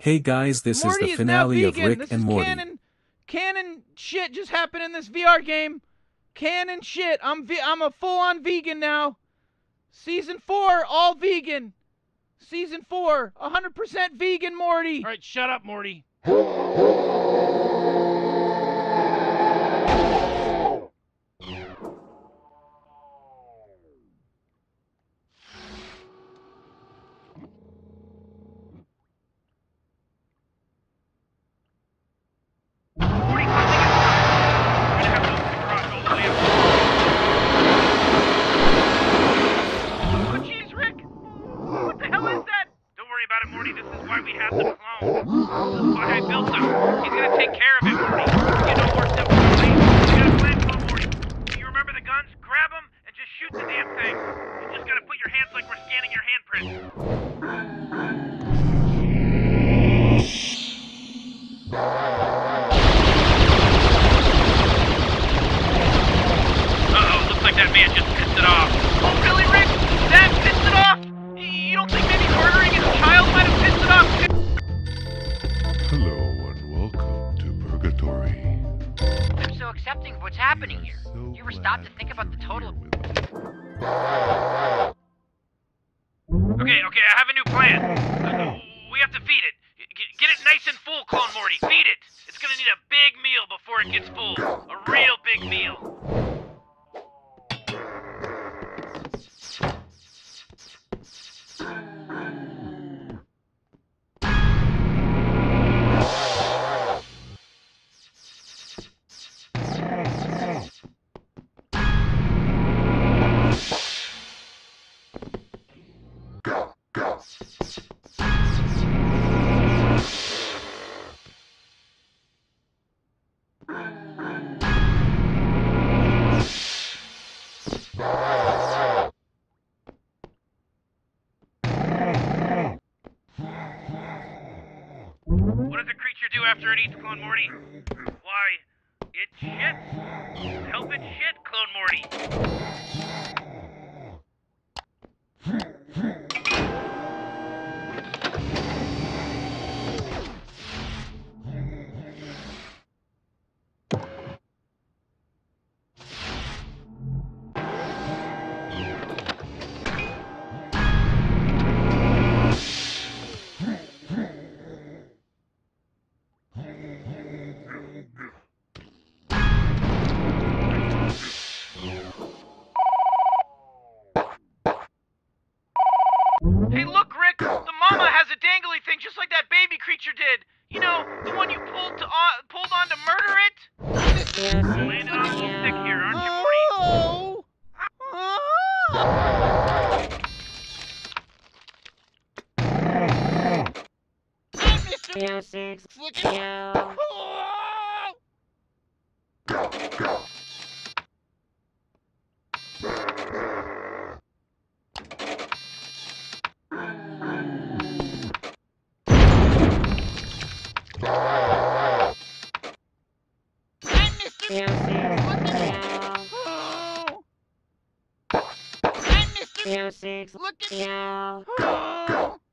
Hey guys, this Morty is the finale is of Rick this and Morty. Canon, canon shit just happened in this VR game. Canon shit. I'm I'm a full-on vegan now. Season 4 all vegan. Season 4 100% vegan Morty. All right, shut up Morty. Okay. All after it eats Clone Morty? Why, it shits. creature did. You know, the one you pulled to on, pulled on to murder it. Yeah. Oh. six. Look at you.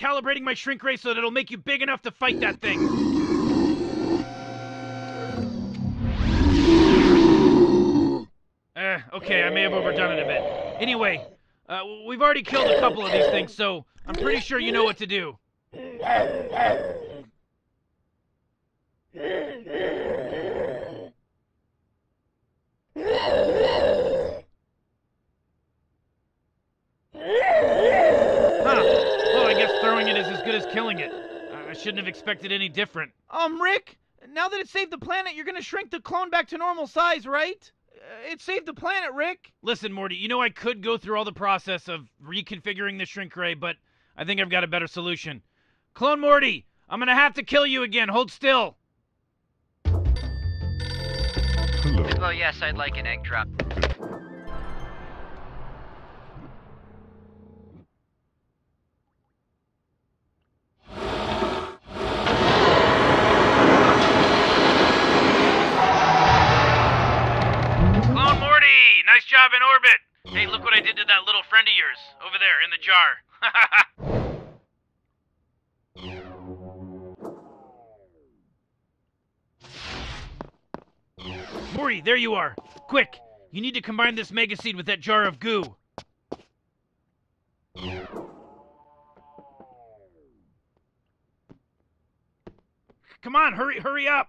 calibrating my shrink ray so that it'll make you big enough to fight that thing. Eh, okay, I may have overdone it a bit. Anyway, uh, we've already killed a couple of these things, so I'm pretty sure you know what to do. killing it. I I shouldn't have expected any different. Um, Rick, now that it saved the planet, you're gonna shrink the clone back to normal size, right? Uh, it saved the planet, Rick. Listen, Morty, you know I could go through all the process of reconfiguring the shrink ray, but I think I've got a better solution. Clone Morty, I'm gonna have to kill you again. Hold still. Hello. Well, yes, I'd like an egg drop. Hey, look what I did to that little friend of yours over there in the jar. Morty, there you are. Quick, you need to combine this mega seed with that jar of goo. Come on, hurry, hurry up.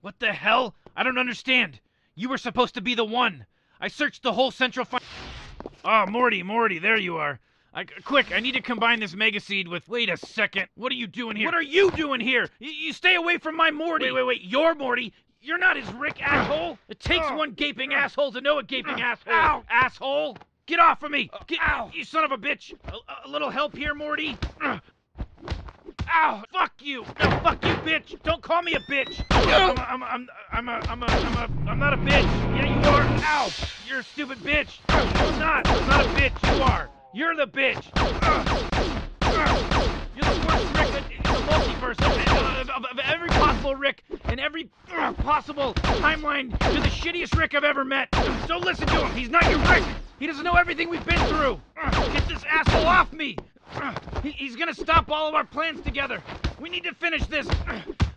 What the hell? I don't understand. You were supposed to be the one. I searched the whole central fi- Oh, Morty, Morty, there you are. I, quick, I need to combine this mega seed with. Wait a second. What are you doing here? What are you doing here? You, you stay away from my Morty. Wait, wait, wait. You're Morty. You're not his Rick, asshole. It takes oh. one gaping oh. asshole to know a gaping oh. asshole. Ow. Asshole. Get off of me. Get, Ow. You son of a bitch. A, a little help here, Morty. Uh, Ow! Fuck you! No, fuck you, bitch! Don't call me a bitch! I'm a, I'm a, I'm I'm a, I'm a, I'm a, I'm not a bitch! Yeah, you are! Ow! You're a stupid bitch! I'm not! I'm not a bitch! You are! You're the bitch! You're the worst Rick in the multiverse of, of, of every possible Rick in every uh, possible timeline. You're the shittiest Rick I've ever met. Don't listen to him. He's not your Rick. He doesn't know everything we've been through. Uh, Get this asshole off me. He- He's gonna stop all of our plans together. We need to finish this.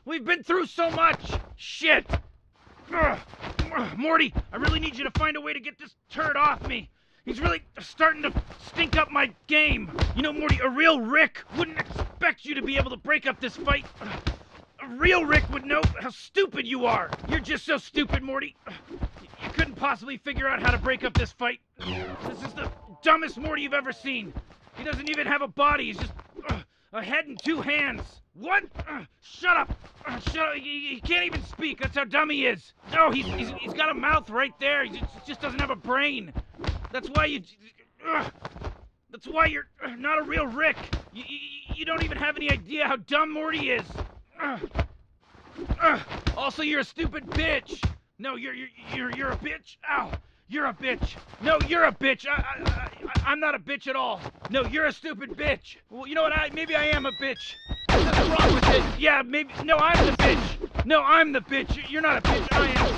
We've been through so much. Shit. Morty, I really need you to find a way to get this turd off me. He's really starting to stink up my game. You know, Morty, a real Rick wouldn't expect you to be able to break up this fight. A real Rick would know how stupid you are. You're just so stupid, Morty. You couldn't possibly figure out how to break up this fight. This is the dumbest Morty you've ever seen. He doesn't even have a body. He's just uh, a head and two hands. What? Uh, shut up. Uh, shut up. He, he can't even speak. That's how dumb he is. No, he's, he's, he's got a mouth right there. He just, just doesn't have a brain. That's why you. Ugh. That's why you're uh, not a real Rick. You, you, you don't even have any idea how dumb Morty is. Ugh. Also, you're a stupid bitch. No, you're you're you're, you're a bitch. Ow. You're a bitch. No, you're a bitch. I, I, I'm not a bitch at all. No, you're a stupid bitch. Well, you know what? I maybe I am a bitch. Nothing wrong with it. Yeah, maybe. No, I'm the bitch. No, I'm the bitch. You- You're not a bitch. I am.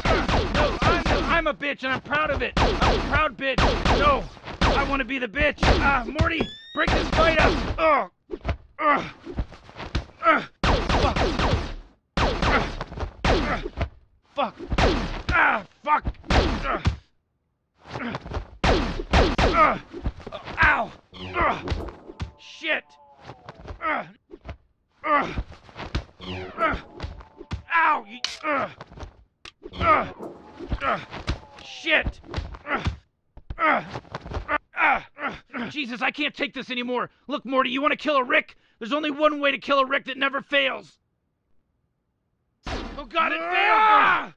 No, I'm the, I'm a bitch, and I'm proud of it. I'm a proud bitch. No, I want to be the bitch. Ah, Morty, break this fight up. Ugh. Ugh. Ugh. Fuck. Ugh. Fuck. Ah, fuck. Ugh. Ow. Shit. Ow. Jesus, I can't take this anymore. Look, Morty, you want to kill a Rick? There's only one way to kill a Rick that never fails. Oh God, it failed!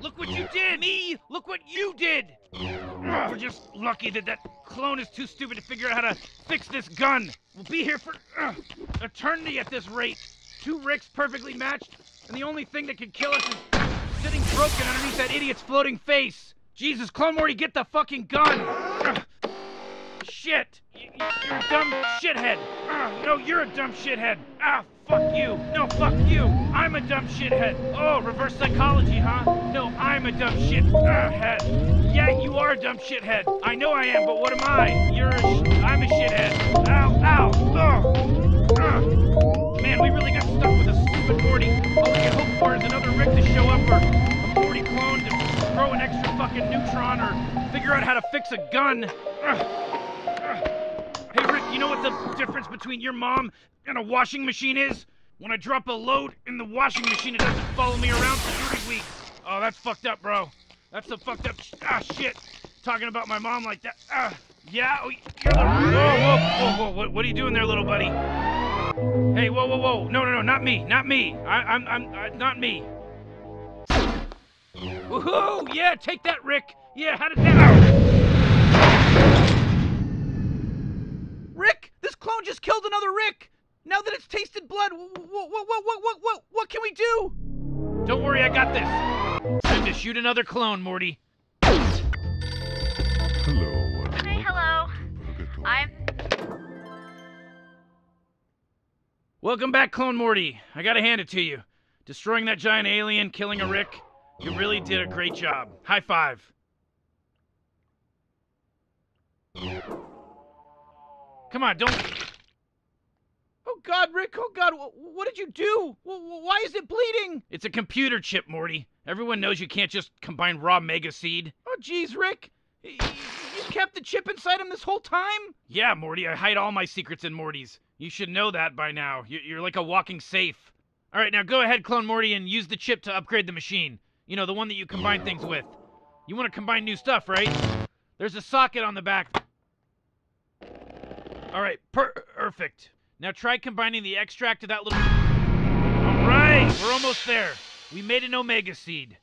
Look what you did! Me! Look what you did! We're just lucky that that clone is too stupid to figure out how to fix this gun. We'll be here for uh, eternity at this rate. Two Ricks perfectly matched, and the only thing that can kill us is sitting broken underneath that idiot's floating face. Jesus, Clone Morty, get the fucking gun! Ugh. Shit! You're a dumb shithead! Ugh, no, you're a dumb shithead! Ah, fuck you! No, fuck you! I'm a dumb shithead! Oh, reverse psychology, huh? No, I'm a dumb shit uh, head. Yeah, you are a dumb shithead. I know I am, but what am I? You're a sh- I'm a shithead. Ow, ow! Ugh. Ugh. Man, we really got stuck with a stupid Morty. All we can hope for is another Rick to show up or a Morty clone to throw an extra fucking neutron or figure out how to fix a gun. Ugh. You know what the difference between your mom and a washing machine is? When I drop a load in the washing machine, it doesn't follow me around for three weeks. Oh, that's fucked up, bro. That's the fucked up. Ah, shit. Talking about my mom like that. Ah, yeah. Oh, you're the. Whoa, whoa, whoa, whoa. What, what are you doing there, little buddy? Hey, whoa, whoa, whoa. No, no, no, not me. Not me. I, I'm, I'm, uh, not me. Woohoo! Yeah, take that, Rick. Yeah, how did that? Rick, just killed another Rick. Now that it's tasted blood, what, what, what, what, what, what, what can we do? Don't worry, I got this. Time to shoot another clone, Morty. Hello and Hey, hello. I'm. Welcome back, Clone Morty. I gotta hand it to you. Destroying that giant alien, killing a Rick. You really did a great job. High five. Come on, don't. Oh God, Rick! Oh God, wh- what did you do? Wh- wh- Why is it bleeding? It's a computer chip, Morty. Everyone knows you can't just combine raw mega seed. Oh jeez, Rick, you kept the chip inside him this whole time? Yeah, Morty, I hide all my secrets in Morty's. You should know that by now. You- You're like a walking safe. All right, now go ahead, Clone Morty, and use the chip to upgrade the machine. You know, the one that you combine things with. You want to combine new stuff, right? There's a socket on the back. All right, per- perfect. Now try combining the extract of that little. All right, we're almost there. We made an omega seed.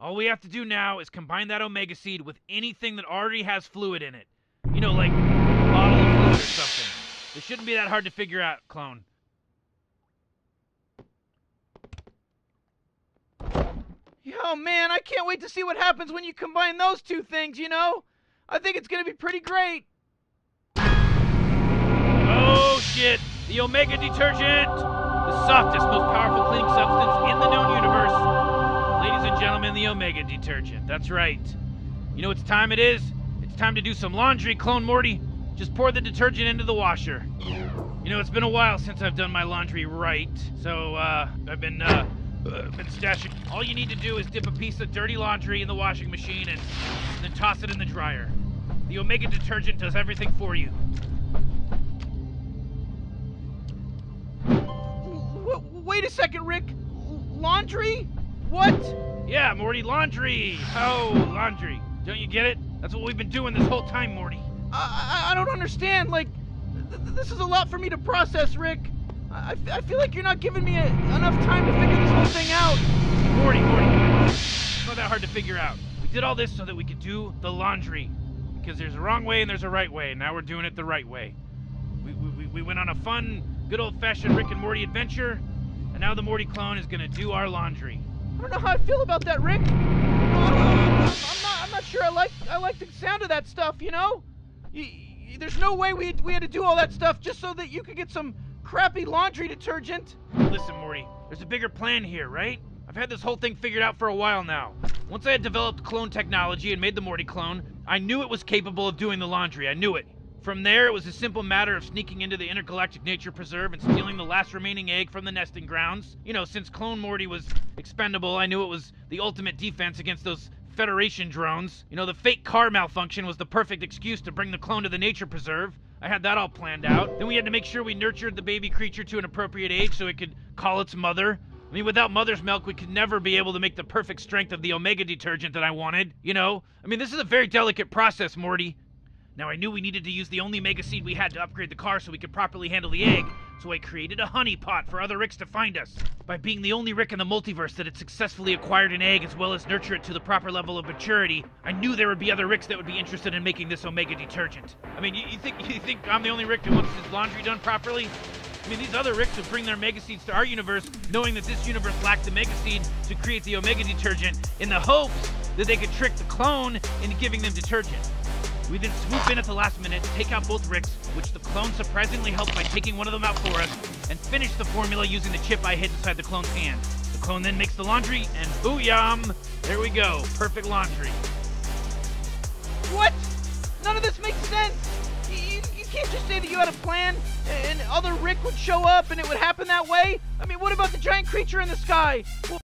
All we have to do now is combine that omega seed with anything that already has fluid in it. You know, like a bottle of fluid or something. It shouldn't be that hard to figure out, clone. Oh man, I can't wait to see what happens when you combine those two things. You know, I think it's gonna be pretty great. Oh shit! The Omega detergent! The softest, most powerful cleaning substance in the known universe. Ladies and gentlemen, the Omega detergent. That's right. You know what time it is? It's time to do some laundry, Clone Morty. Just pour the detergent into the washer. You know, it's been a while since I've done my laundry right, so uh, I've been uh, uh, been stashing. All you need to do is dip a piece of dirty laundry in the washing machine and, and then toss it in the dryer. The Omega detergent does everything for you. Wait a second, Rick. L- laundry? What? Yeah, Morty, laundry. Oh, laundry. Don't you get it? That's what we've been doing this whole time, Morty. I, I, I don't understand. Like, th- th- this is a lot for me to process, Rick. I, I f- I feel like you're not giving me a, enough time to figure this whole thing out. Morty, Morty. It's not that hard to figure out. We did all this so that we could do the laundry. Because there's a wrong way and there's a right way, and now we're doing it the right way. We, we, we- we went on a fun, good old fashioned Rick and Morty adventure, and now the Morty clone is gonna do our laundry. I don't know how I feel about that, Rick. No, I I'm not. I'm not sure. I like. I like the sound of that stuff. You know. There's no way we we had to do all that stuff just so that you could get some crappy laundry detergent. Listen, Morty, there's a bigger plan here, right? I've had this whole thing figured out for a while now. Once I had developed clone technology and made the Morty clone, I knew it was capable of doing the laundry. I knew it. From there, it was a simple matter of sneaking into the intergalactic nature preserve and stealing the last remaining egg from the nesting grounds. You know, since Clone Morty was expendable, I knew it was the ultimate defense against those Federation drones. You know, the fake car malfunction was the perfect excuse to bring the clone to the nature preserve. I had that all planned out. Then we had to make sure we nurtured the baby creature to an appropriate age so it could call its mother. I mean, without mother's milk, we could never be able to make the perfect strength of the Omega detergent that I wanted. You know? I mean, this is a very delicate process, Morty. Now, I knew we needed to use the only mega seed we had to upgrade the car so we could properly handle the egg, so I created a honeypot for other Ricks to find us. By being the only Rick in the multiverse that had successfully acquired an egg as well as nurture it to the proper level of maturity, I knew there would be other Ricks that would be interested in making this Omega detergent. I mean, you, you think you think I'm the only Rick that wants his laundry done properly? I mean, these other Ricks would bring their Mega Seeds to our universe, knowing that this universe lacked the Mega Seed to create the Omega detergent, in the hopes that they could trick the clone into giving them detergent. We then swoop in at the last minute, take out both Ricks, which the clone surprisingly helped by taking one of them out for us, and finish the formula using the chip I hid inside the clone's hand. The clone then makes the laundry, and booyam! There we go, perfect laundry. What? None of this makes sense. You, you, can't just say that you had a plan and other Rick would show up and it would happen that way. I mean, what about the giant creature in the sky? Well,